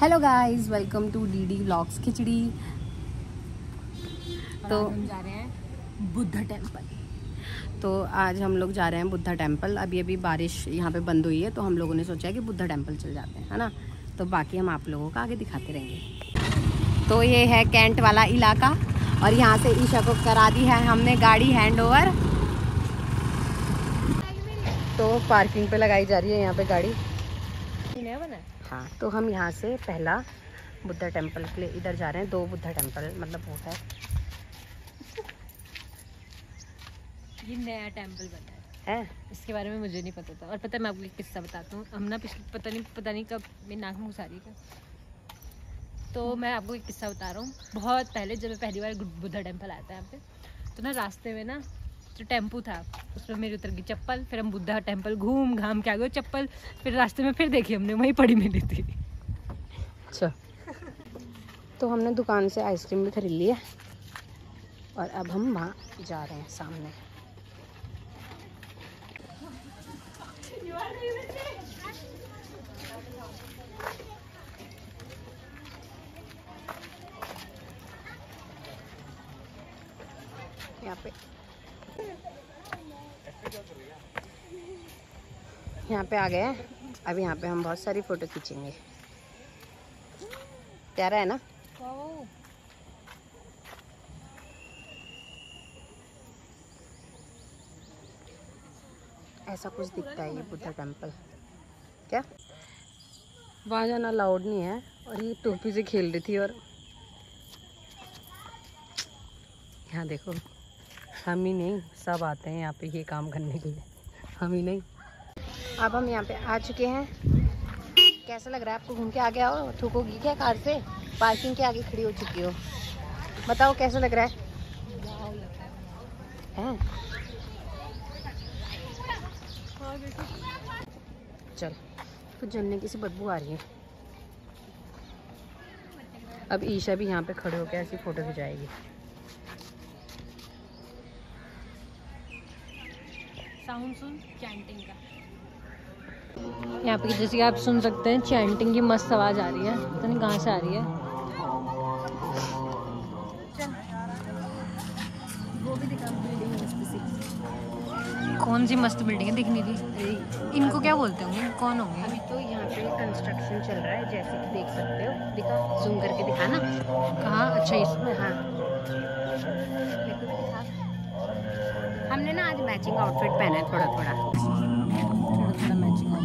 Hello guys welcome to D D vlogs खिचड़ी तो हम जा रहे हैं बुद्धा टेंपल तो आज हम लोग जा रहे हैं बुद्धा टेंपल अभी अभी बारिश यहाँ पे बंद हुई है तो हम लोगों ने सोचा है कि बुद्धा टेंपल चल जाते हैं है ना? तो बाकी हम आप लोगों का आगे दिखाते रहेंगे। तो ये है कैंट वाला इलाका और यहाँ से ईशा को करा दी है हमने गाड़ी हैंड ओवर तो पार्किंग पे लगाई जा रही है यहाँ पे गाड़ी। नया बना है तो हम यहाँ से पहला बुद्धा टेंपल के लिए इधर जा रहे हैं दो बुद्धा टेंपल मतलब वो है। ये नया टेंपल बना है। है? इसके बारे में मुझे नहीं पता था। और पता है मैं आपको एक किस्सा बताता हूँ। हम ना पिछले पता नहीं पता नहीं कब मेरी नाक मुँह सारी का तो मैं आपको एक किस्सा बता रहा हूँ। बहुत पहले जब मैं पहली बार बुद्धा टेंपल आया था यहाँ पे तो ना रास्ते में ना जो टेंपू था। उसमें मेरी उतर गई चप्पल, फिर हम बुद्धा टेंपल घूम घाम के आ गए चप्पल, फिर रास्ते में फिर देखी हमने, वहीं पड़ी मिली थी। अच्छा। तो हमने दुकान से आइसक्रीम भी खरीद ली है और अब हम वहाँ जा रहे हैं सामने। यहाँ पे यहाँ पे आ गए अब यहाँ पे हम बहुत सारी फ़ोटो खींचेंगे। प्यारा है ना? ऐसा कुछ दिखता है ये बुद्धा टेंपल क्या? वहाँ जाना अलाउड नहीं है और ये टोपी से खेल रही थी और यहाँ देखो। हम ही नहीं, सब आते हैं यहाँ पे ये काम करने के लिए। हम ही नहीं। अब हम यहाँ पे आ चुके हैं। कैसा लग रहा है आपको घूम के आगे आओ? थूकोगी क्या कार से? पार्किंग के आगे खड़ी हो चुकी हो। बताओ, कैसा लग रहा है? हैं? चल तो जलने की सी बदबू आ रही है। अब ईशा भी यहाँ पे खड़े होकर ऐसी फ़ोटो खिंचाएगी। साउंड सुन चैंटिंग का। यहाँ पे जैसे कि आप सुन सकते हैं चैंटिंग की मस्त आवाज़ आ रही है। पता नहीं कहाँ से आ रही है। कौन सी मस्त बिल्डिंग है? दिख नहीं रही इनको क्या बोलते होंगे? कौन होंगे? अभी तो यहाँ पे कंस्ट्रक्शन चल रहा है जैसे कि देख सकते हो। दिखा जूम करके दिखा ना कहाँ? अच्छा इसमें। हाँ। हमने ना आज मैचिंग आउटफिट पहना है थोड़ा थोड़ा मैचिंग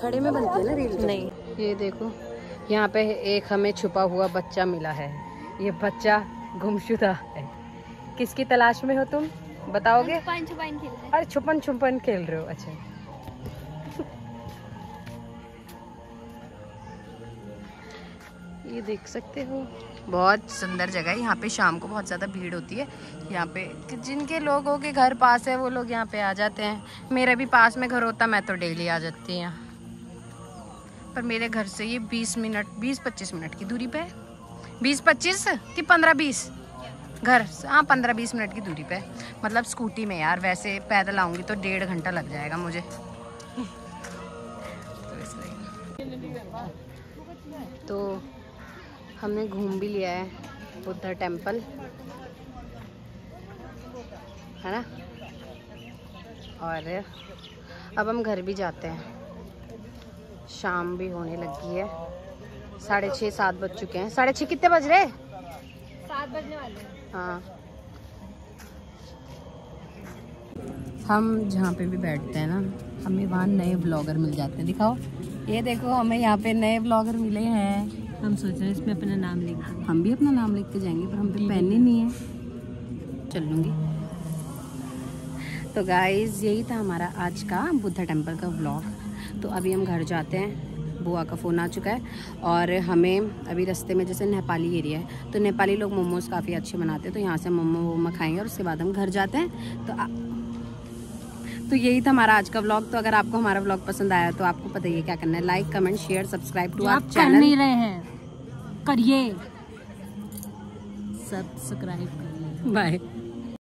खड़े में बनती है ना रील नहीं ये देखो यहाँ पे एक हमें छुपा हुआ बच्चा मिला है। ये बच्चा गुमशुदा है। किसकी तलाश में हो तुम? बताओगे? अरे छुपन छुपन खेल रहे हो अच्छा। ये देख सकते हो। बहुत सुंदर जगह है। यहाँ पे शाम को बहुत ज़्यादा भीड़ होती है। यहाँ पे जिनके लोगों के घर पास है, वो लोग यहाँ पे आ जाते हैं। मेरा भी पास में घर होता, मैं तो डेली आ जाती हूँ। पर मेरे घर से ये 20 मिनट 20-25 मिनट की दूरी पे है। 20-25 कि 15-20 घर हाँ 15-20 मिनट की दूरी पे मतलब स्कूटी में यार, वैसे पैदल आऊँगी तो डेढ़ घंटा लग जाएगा मुझे। तो हमने घूम भी लिया है बुद्धा टेंपल है ना? और अब हम घर भी जाते हैं। शाम भी होने लगी है। साढ़े छः सात बज चुके हैं। साढ़े छः कितने बज रहे? सात बजने वाले हाँ। हम जहाँ पे भी बैठते हैं ना हमें वहाँ नए ब्लॉगर मिल जाते हैं। दिखाओ। ये देखो हमें यहाँ पे नए ब्लॉगर मिले हैं। हम सोच रहे हैं इसमें अपना नाम लिख हम भी अपना नाम लिख के जाएँगे पर हम पे पेन ही। नहीं है। चल लूँगी। तो गाइज़ यही था हमारा आज का बुद्धा टेंपल का ब्लॉग तो अभी हम घर जाते हैं बुआ का फ़ोन आ चुका है। और हमें अभी रास्ते में जैसे नेपाली एरिया है तो नेपाली लोग मोमोज़ काफ़ी अच्छे बनाते हैं। तो यहाँ से मोमो वोमो खाएँगे और उसके बाद हम घर जाते हैं। तो तो यही था हमारा आज का व्लॉग तो अगर आपको हमारा व्लॉग पसंद आया तो आपको पता ही क्या करना है। Like comment share subscribe to आप कर चैनल नहीं रहे हैं। करिए। सब्सक्राइब करिए बाय